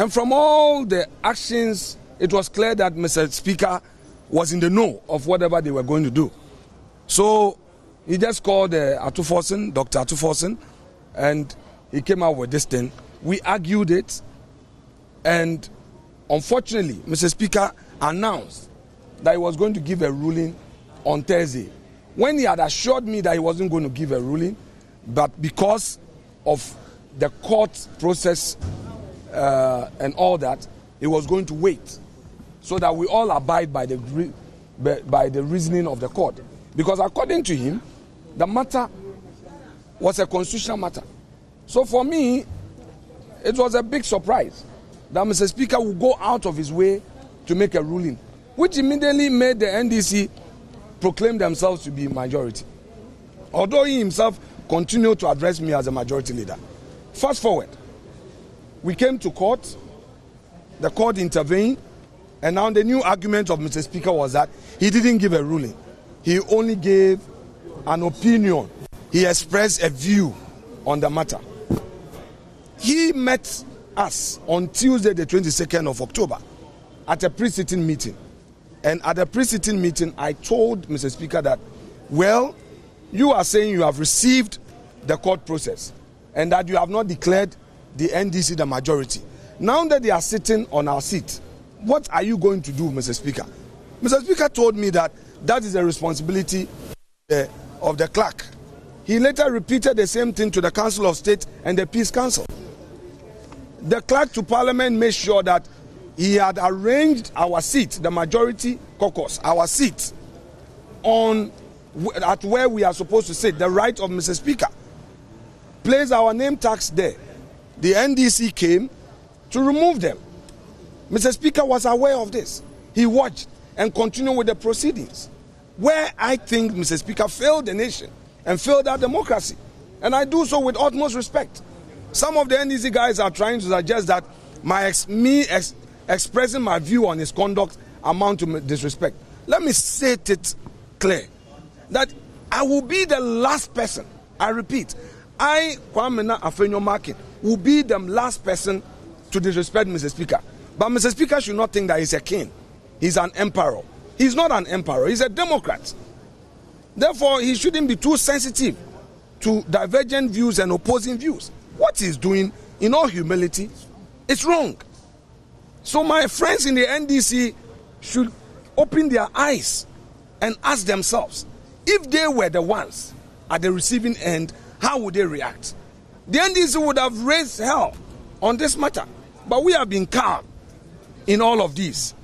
And from all the actions, it was clear that Mr. Speaker was in the know of whatever they were going to do. So he just called uh, Ato Forson, Dr. Ato Forson, and he came out with this thing. We argued it, and unfortunately, Mr. Speaker announced that he was going to give a ruling on Thursday. When he had assured me that he wasn't going to give a ruling, but because of the court process uh, and all that, he was going to wait so that we all abide by the by the reasoning of the court. Because according to him, the matter was a constitutional matter. So for me, it was a big surprise that Mr. Speaker would go out of his way to make a ruling, which immediately made the NDC proclaim themselves to be majority. Although he himself continued to address me as a majority leader. Fast forward, we came to court, the court intervened, and now the new argument of Mr. Speaker was that he didn't give a ruling. He only gave an opinion. He expressed a view on the matter. He met us on Tuesday, the 22nd of October, at a pre-sitting meeting. And at the pre-sitting meeting, I told Mr. Speaker that, well, you are saying you have received the court process and that you have not declared the NDC the majority. Now that they are sitting on our seat, what are you going to do, Mr. Speaker? Mr. Speaker told me that that is the responsibility uh, of the clerk. He later repeated the same thing to the Council of State and the Peace Council. The clerk to Parliament made sure that he had arranged our seat, the majority caucus, our seat, on at where we are supposed to sit, the right of Mr. Speaker. Place our name tags there. The NDC came to remove them. Mr. Speaker was aware of this. He watched and continued with the proceedings. Where I think Mr. Speaker failed the nation and failed our democracy. And I do so with utmost respect. Some of the NDC guys are trying to suggest that my ex, me ex, expressing my view on his conduct amount to disrespect. Let me say it clear that I will be the last person, I repeat, I, Kwamena Afenyo Markin, will be the last person to disrespect Mr. Speaker. But Mr. Speaker should not think that he's a king. He's an emperor. He's not an emperor, he's a democrat. Therefore, he shouldn't be too sensitive to divergent views and opposing views. What he's doing, in all humility, is wrong. So, my friends in the NDC should open their eyes and ask themselves if they were the ones at the receiving end, how would they react? The NDC would have raised hell on this matter, but we have been calm in all of this.